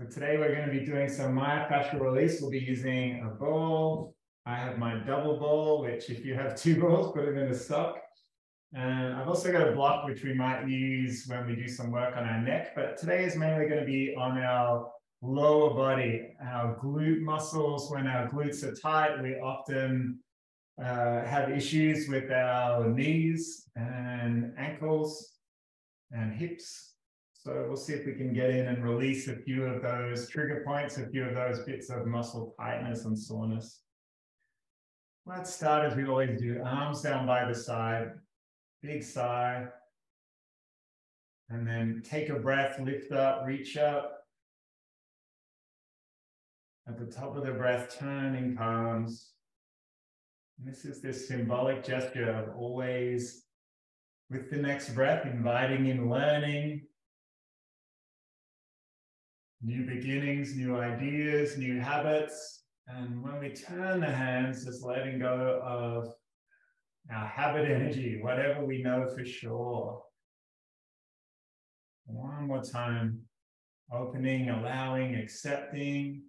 So today we're going to be doing some myofascial release. We'll be using a ball. I have my double ball, which if you have two balls, put them in a sock. And I've also got a block, which we might use when we do some work on our neck. But today is mainly going to be on our lower body, our glute muscles. When our glutes are tight, we often uh, have issues with our knees and ankles and hips. So we'll see if we can get in and release a few of those trigger points, a few of those bits of muscle tightness and soreness. Let's start as we always do, arms down by the side, big sigh. And then take a breath, lift up, reach up. At the top of the breath, turning palms. And this is this symbolic gesture of always, with the next breath, inviting in learning, new beginnings, new ideas, new habits. And when we turn the hands, just letting go of our habit energy, whatever we know for sure. One more time, opening, allowing, accepting.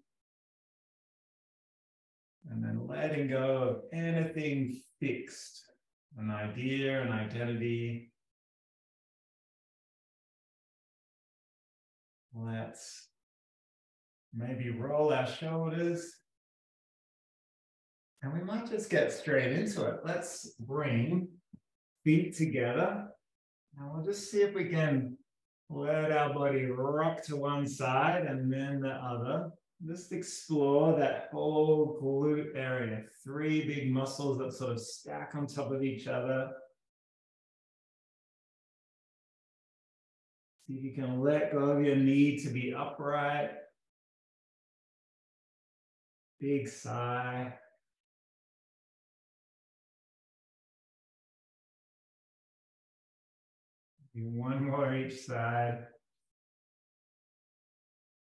And then letting go of anything fixed, an idea, an identity. Let's Maybe roll our shoulders. And we might just get straight into it. Let's bring feet together. And we'll just see if we can let our body rock to one side and then the other. Just explore that whole glute area. Three big muscles that sort of stack on top of each other. See if you can let go of your need to be upright. Big sigh. Do One more each side.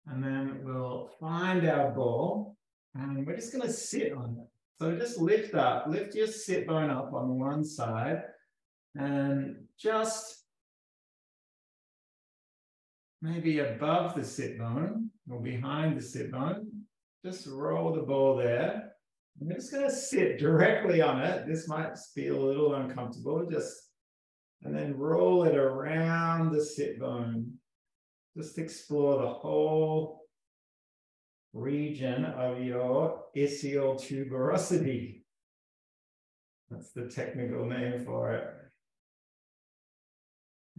And then we'll find our ball and we're just going to sit on it. So just lift up, lift your sit bone up on one side and just maybe above the sit bone or behind the sit bone, just roll the ball there. I'm just going to sit directly on it. This might feel a little uncomfortable. Just and then roll it around the sit bone. Just explore the whole region of your ischial tuberosity. That's the technical name for it.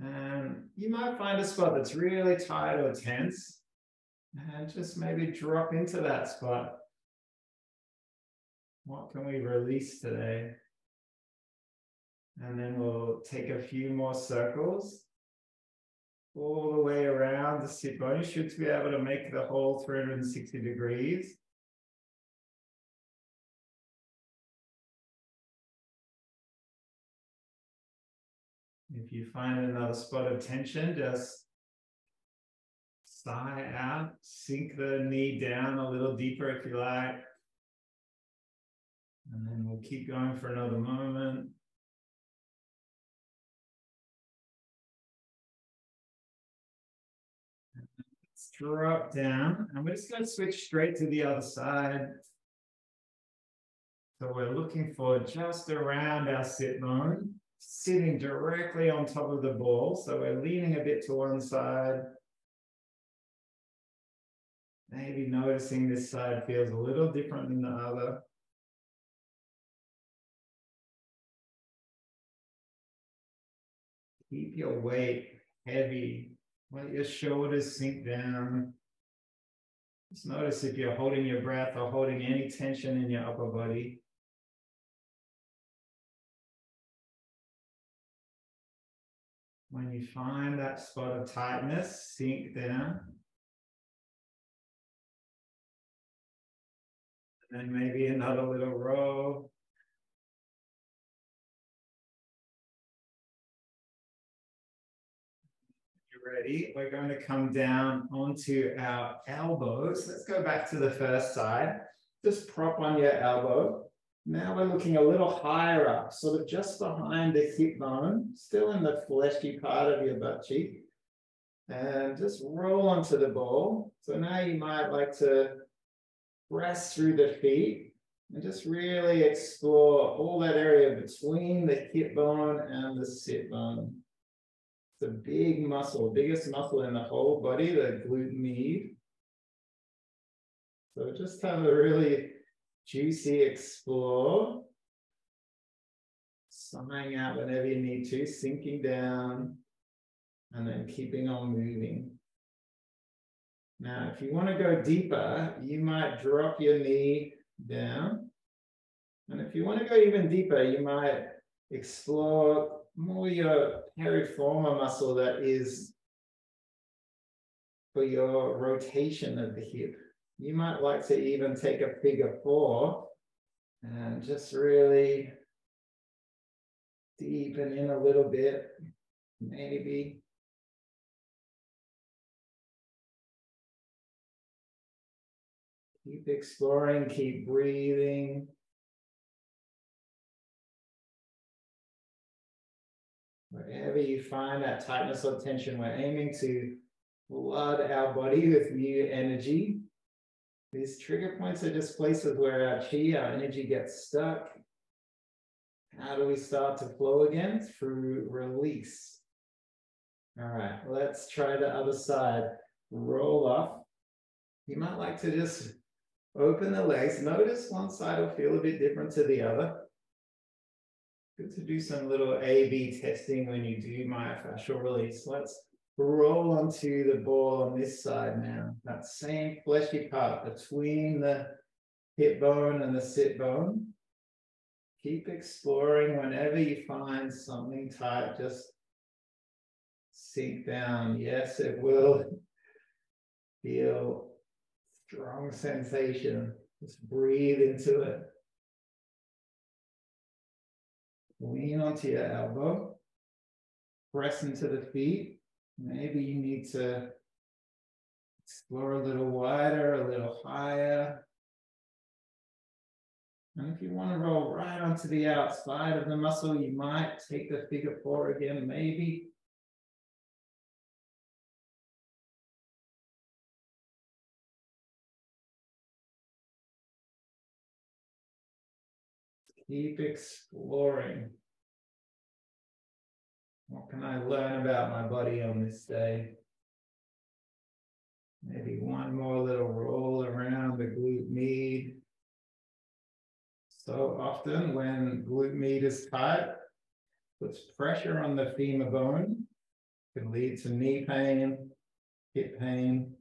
And you might find a spot that's really tight or tense. And just maybe drop into that spot. What can we release today? And then we'll take a few more circles all the way around the sit bone. You should be able to make the whole 360 degrees. If you find another spot of tension, just Sigh out, sink the knee down a little deeper if you like. And then we'll keep going for another moment. Let's drop down and we're just going to switch straight to the other side. So we're looking for just around our sit bone, sitting directly on top of the ball. So we're leaning a bit to one side Maybe noticing this side feels a little different than the other. Keep your weight heavy. Let your shoulders sink down. Just notice if you're holding your breath or holding any tension in your upper body. When you find that spot of tightness, sink down. And maybe another little row. Ready? We're going to come down onto our elbows. Let's go back to the first side. Just prop on your elbow. Now we're looking a little higher up, sort of just behind the hip bone, still in the fleshy part of your butt cheek. and just roll onto the ball. So now you might like to press through the feet and just really explore all that area between the hip bone and the sit bone. It's a big muscle, biggest muscle in the whole body, the glute med. So just have a really juicy explore. Sighing out whenever you need to, sinking down, and then keeping on moving. Now, if you want to go deeper, you might drop your knee down. And if you want to go even deeper, you might explore more your piriform muscle that is for your rotation of the hip. You might like to even take a figure four and just really deepen in a little bit, maybe. Keep exploring, keep breathing. Wherever you find that tightness or tension, we're aiming to flood our body with new energy. These trigger points are just places where our chi, our energy gets stuck. How do we start to flow again? Through release. All right, let's try the other side. Roll off. You might like to just open the legs. Notice one side will feel a bit different to the other. Good to do some little A-B testing when you do myofascial release. Let's roll onto the ball on this side now. That same fleshy part between the hip bone and the sit bone. Keep exploring whenever you find something tight, just sink down. Yes, it will feel strong sensation. Just breathe into it. Lean onto your elbow. Press into the feet. Maybe you need to explore a little wider, a little higher. And if you want to roll right onto the outside of the muscle, you might take the figure four again, maybe. Keep exploring. What can I learn about my body on this day? Maybe one more little roll around the glute med. So often when glute med is tight, puts pressure on the femur bone, can lead to knee pain, hip pain,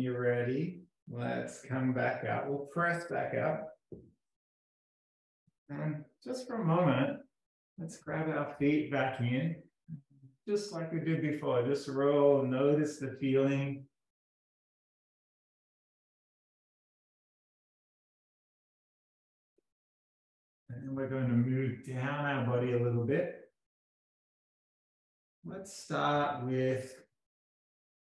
you're ready, let's come back up. We'll press back up. And just for a moment, let's grab our feet back in. Just like we did before, just roll, notice the feeling. And we're going to move down our body a little bit. Let's start with,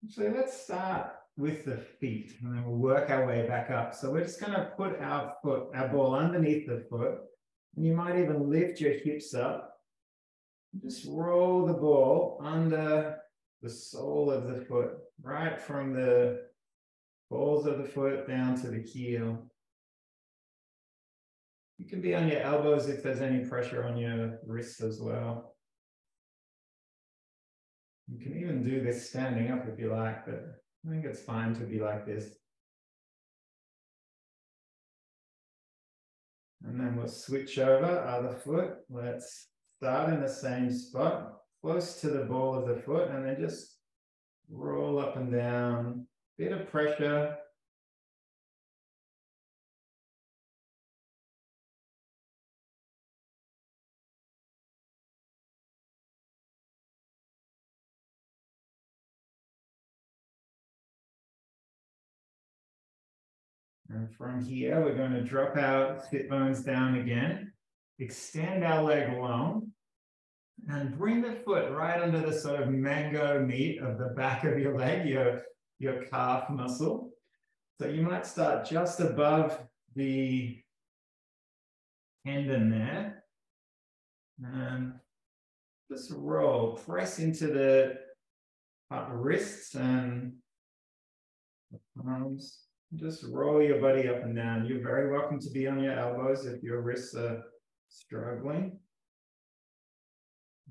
actually, let's start with the feet, and then we'll work our way back up. So we're just going to put our foot, our ball underneath the foot, and you might even lift your hips up. Just roll the ball under the sole of the foot, right from the balls of the foot down to the heel. You can be on your elbows if there's any pressure on your wrists as well. You can even do this standing up if you like, but I think it's fine to be like this. And then we'll switch over other foot. Let's start in the same spot, close to the ball of the foot, and then just roll up and down. Bit of pressure, And from here, we're going to drop our sit bones down again, extend our leg long, and bring the foot right under the sort of mango meat of the back of your leg, your, your calf muscle. So you might start just above the tendon there. And just roll, press into the wrists and arms. Just roll your body up and down. You're very welcome to be on your elbows if your wrists are struggling.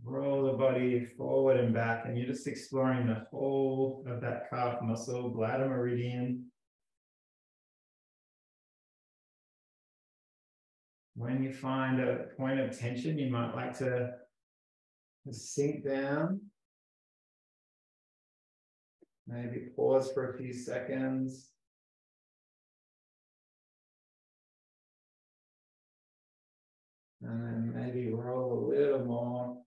Roll the body forward and back, and you're just exploring the whole of that calf muscle, bladder meridian. When you find a point of tension, you might like to sink down. Maybe pause for a few seconds. And then maybe roll a little more.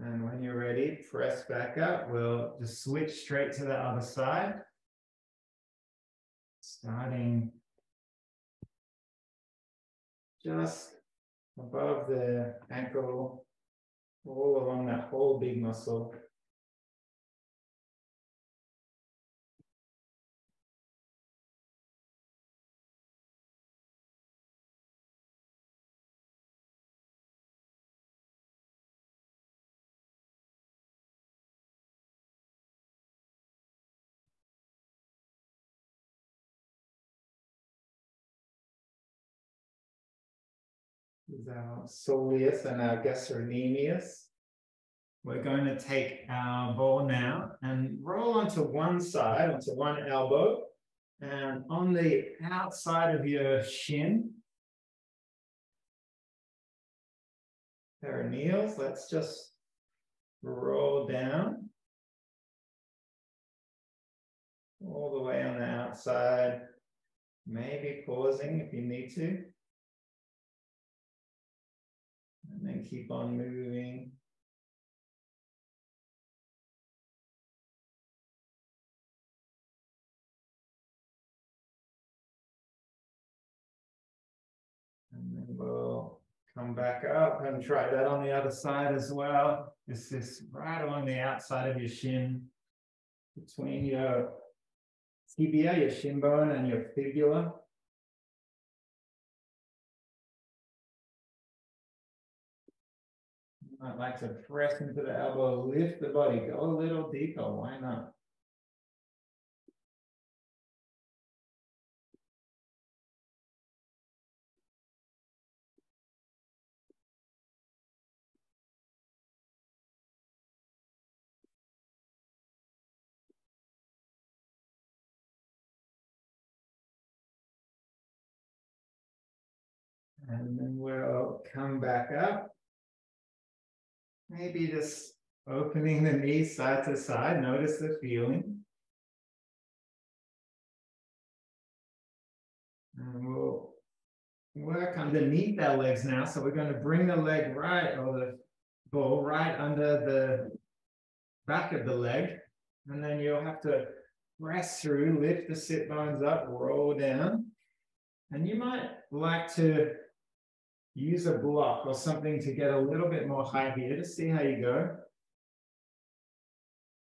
And when you're ready, press back up. We'll just switch straight to the other side. Starting just above the ankle, all along that whole big muscle. Our soleus and our gastrocnemius. We're going to take our ball now and roll onto one side, onto one elbow, and on the outside of your shin, peroneals, let's just roll down all the way on the outside, maybe pausing if you need to. Then keep on moving. And then we'll come back up and try that on the other side as well. This is right along the outside of your shin, between your tibia, your shin bone, and your fibula. Like to press into the elbow, lift the body, go a little deeper. Why not? And then we'll come back up. Maybe just opening the knees side to side. Notice the feeling. And we'll work underneath our legs now. So we're going to bring the leg right or the ball right under the back of the leg. And then you'll have to press through, lift the sit bones up, roll down. And you might like to use a block or something to get a little bit more high here to see how you go.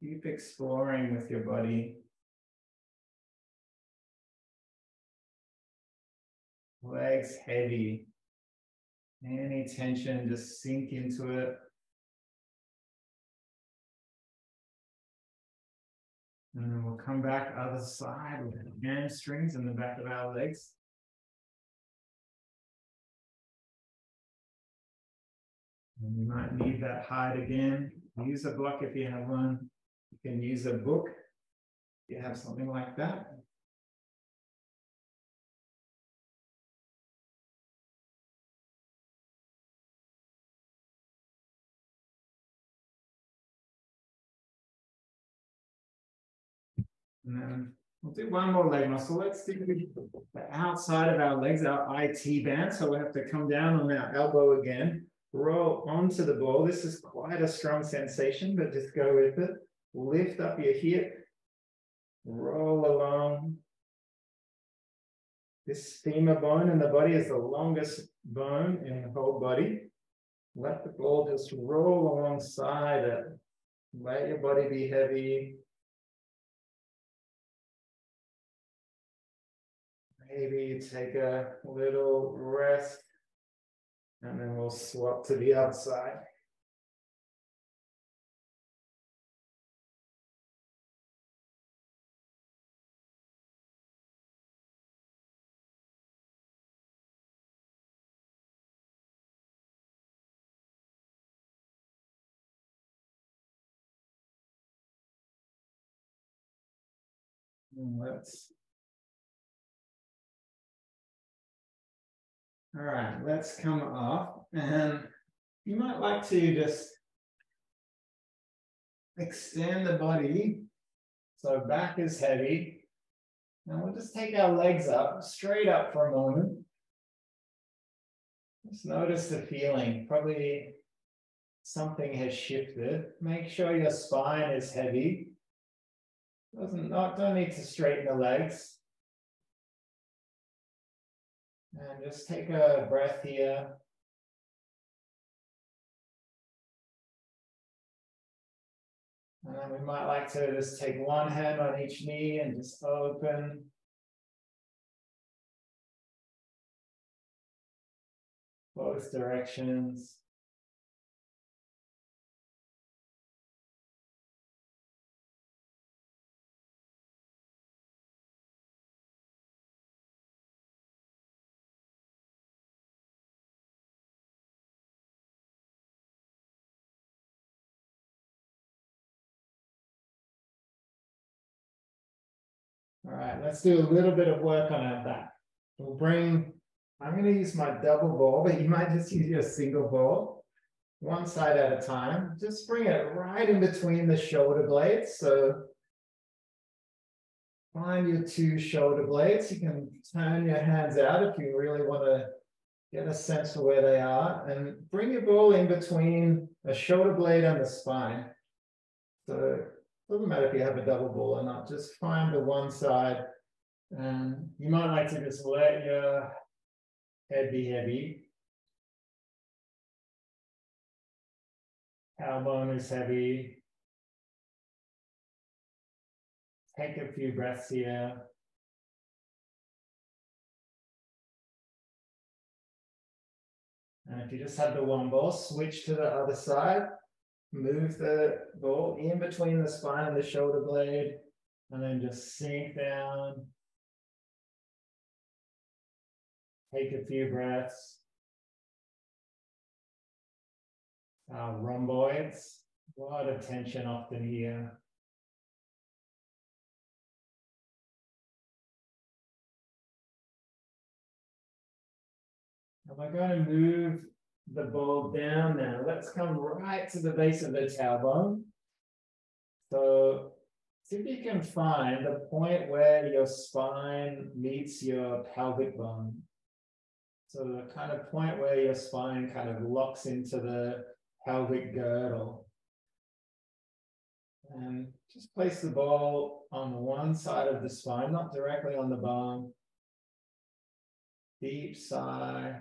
Keep exploring with your body. Legs heavy. Any tension, just sink into it. And then we'll come back other side with hamstrings in the back of our legs. And you might need that hide again. Use a block if you have one. You can use a book if you have something like that. And then we'll do one more leg muscle. Let's do the outside of our legs, our IT band. So we have to come down on our elbow again roll onto the ball. This is quite a strong sensation, but just go with it. Lift up your hip, roll along. This femur bone in the body is the longest bone in the whole body. Let the ball just roll alongside it. Let your body be heavy. Maybe take a little rest and then we'll swap to the outside. Let's. All right, let's come off. and you might like to just extend the body. So back is heavy. And we'll just take our legs up, straight up for a moment. Just notice the feeling. Probably something has shifted. Make sure your spine is heavy. Doesn't not don't need to straighten the legs. And just take a breath here. And then we might like to just take one hand on each knee and just open. Both directions. Right, let's do a little bit of work on our back. We'll bring, I'm going to use my double ball, but you might just use your single ball, one side at a time. Just bring it right in between the shoulder blades. So find your two shoulder blades. You can turn your hands out if you really want to get a sense of where they are and bring your ball in between a shoulder blade and the spine. So doesn't matter if you have a double ball or not, just find the one side. And you might like to just let your head be heavy. Tailbone is heavy. Take a few breaths here. And if you just have the one ball, switch to the other side move the ball in between the spine and the shoulder blade, and then just sink down. Take a few breaths. Uh, rhomboids, a lot of tension often here. And we're going to move the ball down now. Let's come right to the base of the tailbone. So see if you can find the point where your spine meets your pelvic bone. So the kind of point where your spine kind of locks into the pelvic girdle. And just place the ball on one side of the spine, not directly on the bone. Deep sigh.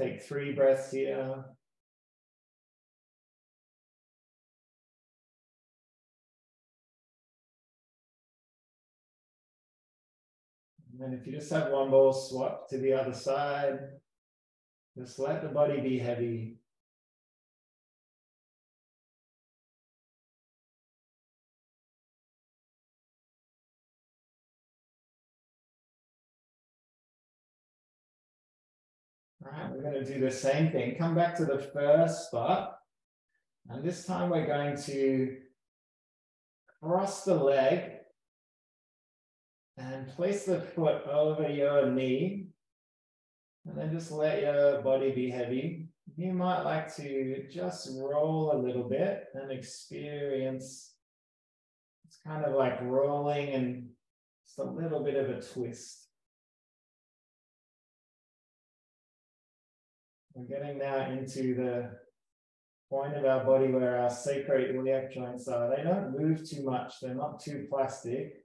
Take three breaths here. And if you just have one ball swap to the other side, just let the body be heavy. We're going to do the same thing. Come back to the first spot. And this time we're going to cross the leg and place the foot over your knee. And then just let your body be heavy. You might like to just roll a little bit and experience it's kind of like rolling and just a little bit of a twist. We're getting now into the point of our body where our sacroiliac joints are. They don't move too much. They're not too plastic.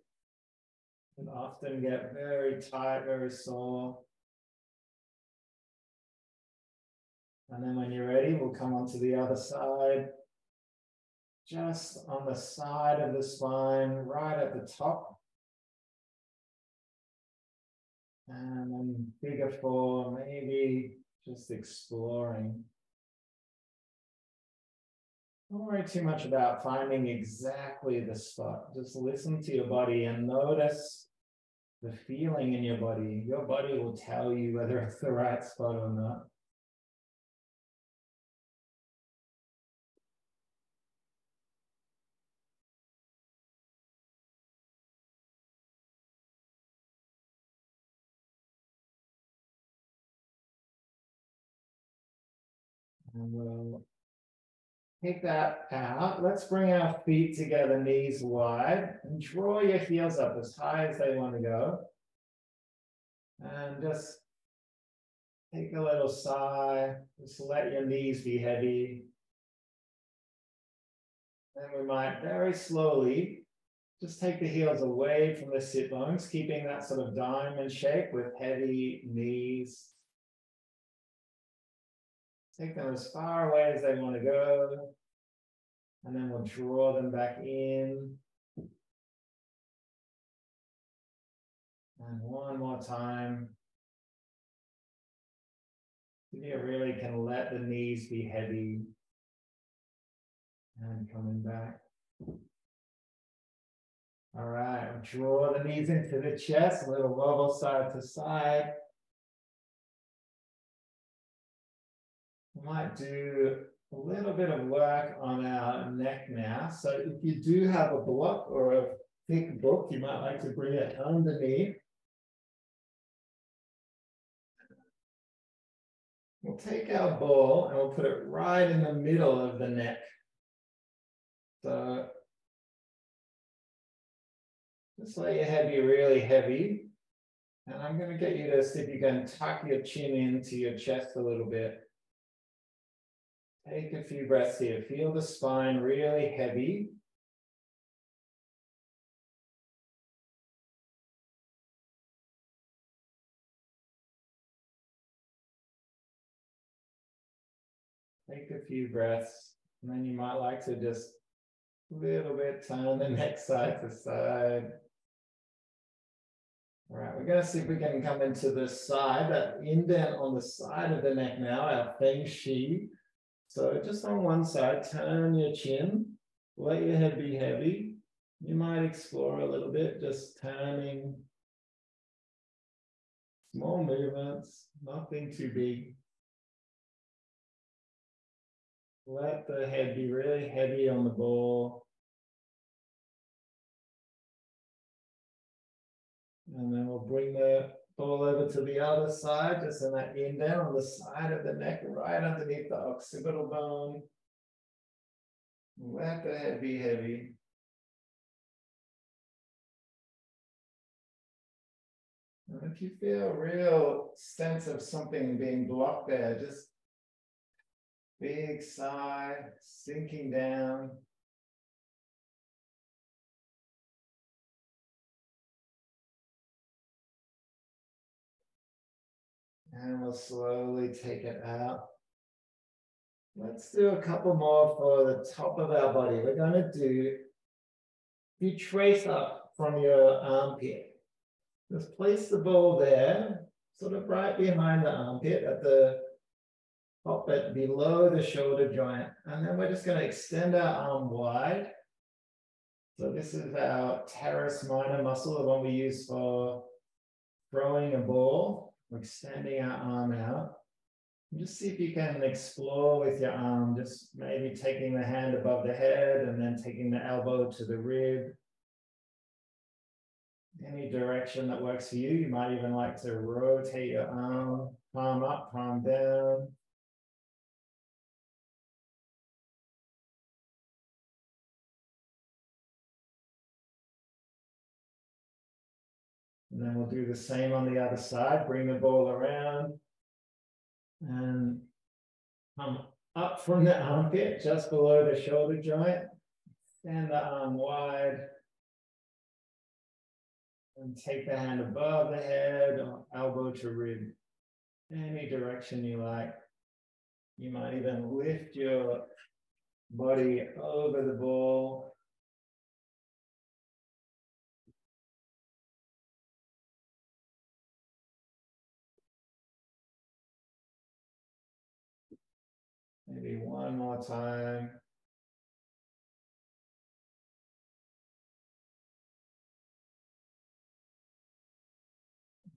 And often get very tight, very sore. And then when you're ready, we'll come onto the other side. Just on the side of the spine, right at the top. And then figure four, maybe just exploring. Don't worry too much about finding exactly the spot. Just listen to your body and notice the feeling in your body. Your body will tell you whether it's the right spot or not. And we'll take that out. Let's bring our feet together, knees wide, and draw your heels up as high as they want to go. And just take a little sigh. Just let your knees be heavy. Then we might very slowly just take the heels away from the sit bones, keeping that sort of diamond shape with heavy knees Take them as far away as they want to go. And then we'll draw them back in. And one more time. You really can let the knees be heavy. And coming back. All right, draw the knees into the chest, a little wobble side to side. Might do a little bit of work on our neck now. So if you do have a block or a thick book, you might like to bring it underneath. We'll take our ball and we'll put it right in the middle of the neck. So just let your head be really heavy. And I'm going to get you to see if you can tuck your chin into your chest a little bit. Take a few breaths here. Feel the spine really heavy. Take a few breaths, and then you might like to just a little bit turn the neck side to side. All right, we're going to see if we can come into the side, that indent on the side of the neck now, our Feng Chi. So just on one side, turn your chin, let your head be heavy. You might explore a little bit, just turning small movements, nothing too big. Let the head be really heavy on the ball. And then we'll bring the Pull over to the other side, just in that indent on the side of the neck, right underneath the occipital bone. Let the head be heavy. And if you feel a real sense of something being blocked there, just big sigh, sinking down. And we'll slowly take it out. Let's do a couple more for the top of our body. We're going to do, you trace up from your armpit. Just place the ball there, sort of right behind the armpit at the top bit below the shoulder joint. And then we're just going to extend our arm wide. So this is our teres minor muscle, the one we use for throwing a ball extending our arm out. And just see if you can explore with your arm, just maybe taking the hand above the head and then taking the elbow to the rib. Any direction that works for you. You might even like to rotate your arm, palm up, palm down. And then we'll do the same on the other side. Bring the ball around and come up from the armpit, just below the shoulder joint. Stand the arm wide. And take the hand above the head, elbow to rib. Any direction you like. You might even lift your body over the ball. Maybe one more time.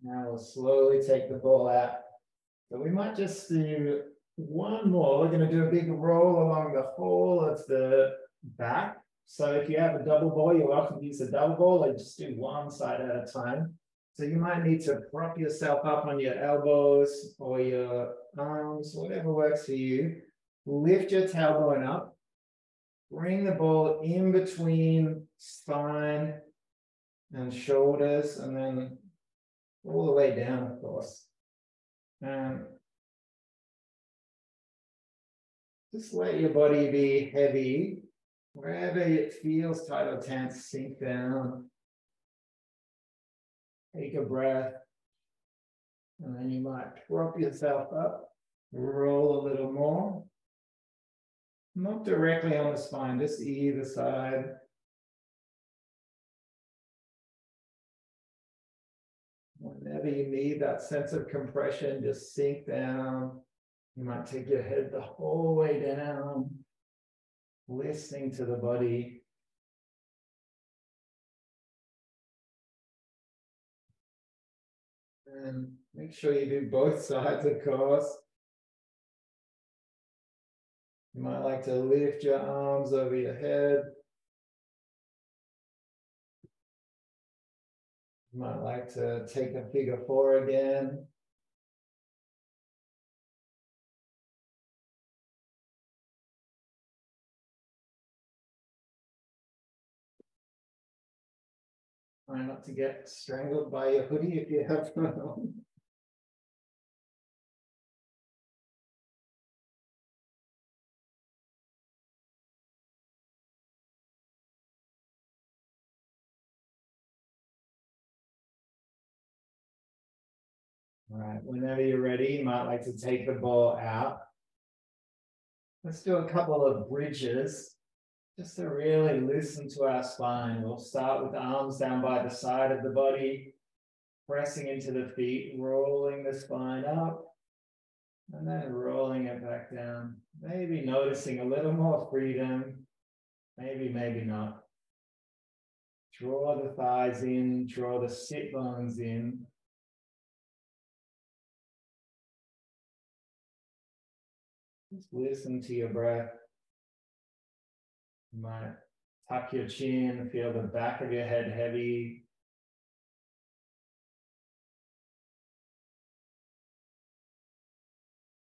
Now we'll slowly take the ball out. So we might just do one more. We're going to do a big roll along the whole of the back. So if you have a double ball, you're welcome to use a double ball or just do one side at a time. So you might need to prop yourself up on your elbows or your arms, whatever works for you. Lift your tailbone up. Bring the ball in between spine and shoulders and then all the way down, of course. And just let your body be heavy. Wherever it feels tight or tense, sink down. Take a breath. And then you might prop yourself up, roll a little more. Not directly on the spine, just either side. Whenever you need that sense of compression, just sink down. You might take your head the whole way down, listening to the body. And make sure you do both sides, of course. You might like to lift your arms over your head. You might like to take a figure four again. Try not to get strangled by your hoodie if you have one on. All right, whenever you're ready, you might like to take the ball out. Let's do a couple of bridges just to really loosen to our spine. We'll start with the arms down by the side of the body, pressing into the feet, rolling the spine up, and then rolling it back down. Maybe noticing a little more freedom, maybe, maybe not. Draw the thighs in, draw the sit bones in. Listen to your breath. You might tuck your chin, feel the back of your head heavy.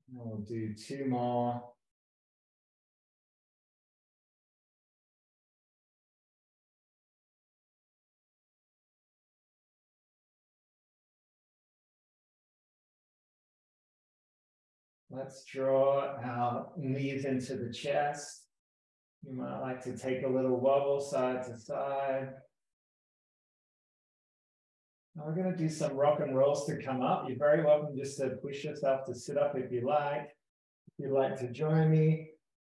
And we'll do two more. Let's draw our knees into the chest. You might like to take a little wobble side to side. Now we're going to do some rock and rolls to come up. You're very welcome just to push yourself to sit up if you like. If you'd like to join me,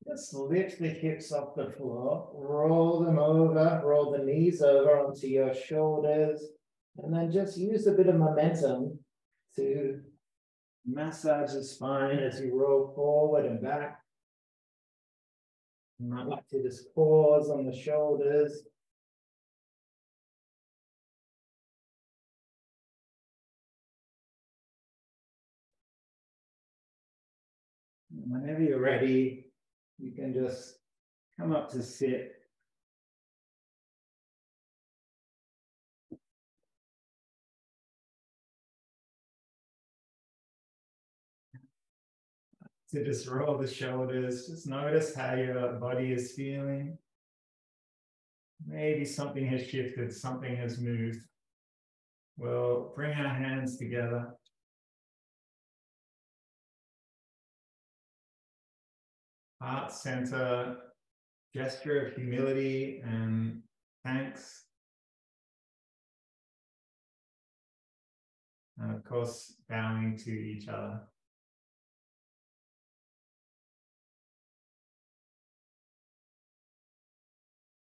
just lift the hips off the floor, roll them over, roll the knees over onto your shoulders, and then just use a bit of momentum to Massage the spine as you roll forward and back. You might like to just pause on the shoulders. Whenever you're ready, you can just come up to sit to just roll the shoulders. Just notice how your body is feeling. Maybe something has shifted, something has moved. We'll bring our hands together. Heart center, gesture of humility and thanks. And of course, bowing to each other.